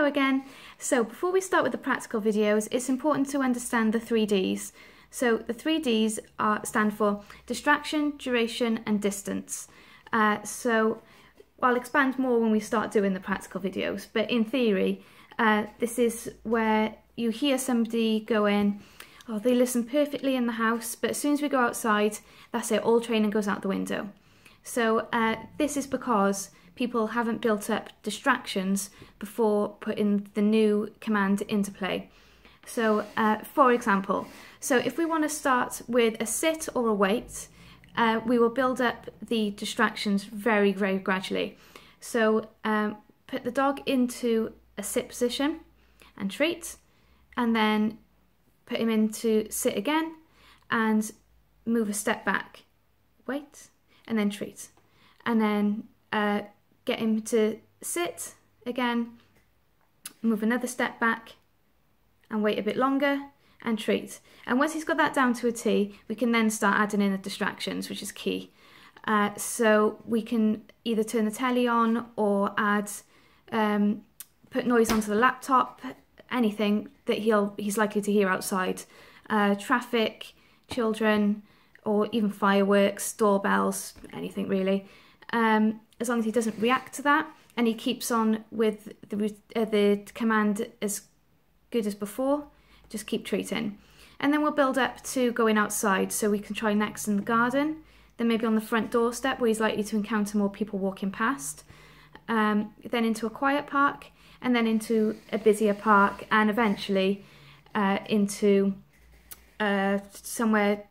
Hello again. So before we start with the practical videos, it's important to understand the three Ds. So the three Ds are, stand for distraction, duration and distance. Uh, so I'll expand more when we start doing the practical videos, but in theory, uh, this is where you hear somebody go in, oh, they listen perfectly in the house, but as soon as we go outside, that's it, all training goes out the window. So uh, this is because people haven't built up distractions before putting the new command into play. So uh, for example, so if we want to start with a sit or a wait, uh, we will build up the distractions very, very gradually. So um, put the dog into a sit position and treat, and then put him into sit again and move a step back, wait, and then treat. And then uh, get him to sit again, move another step back and wait a bit longer and treat. And once he's got that down to a T, we can then start adding in the distractions, which is key. Uh, so we can either turn the telly on or add, um, put noise onto the laptop, anything that he'll he's likely to hear outside. Uh, traffic, children, or even fireworks, doorbells, anything really. Um, as long as he doesn't react to that and he keeps on with the, uh, the command as good as before, just keep treating. And then we'll build up to going outside so we can try next in the garden, then maybe on the front doorstep where he's likely to encounter more people walking past, um, then into a quiet park, and then into a busier park, and eventually uh, into uh, somewhere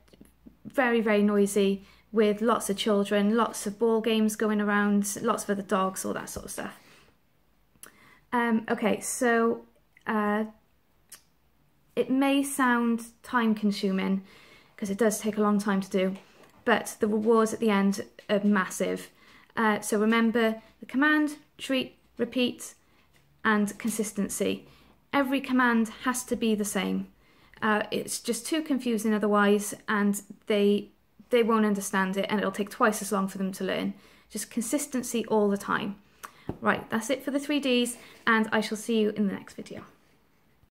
very, very noisy with lots of children, lots of ball games going around, lots of other dogs, all that sort of stuff. Um, okay, so uh, it may sound time consuming because it does take a long time to do, but the rewards at the end are massive. Uh, so remember the command, treat, repeat, and consistency. Every command has to be the same. Uh, it's just too confusing otherwise, and they they won't understand it and it'll take twice as long for them to learn. Just consistency all the time. Right, that's it for the 3Ds and I shall see you in the next video.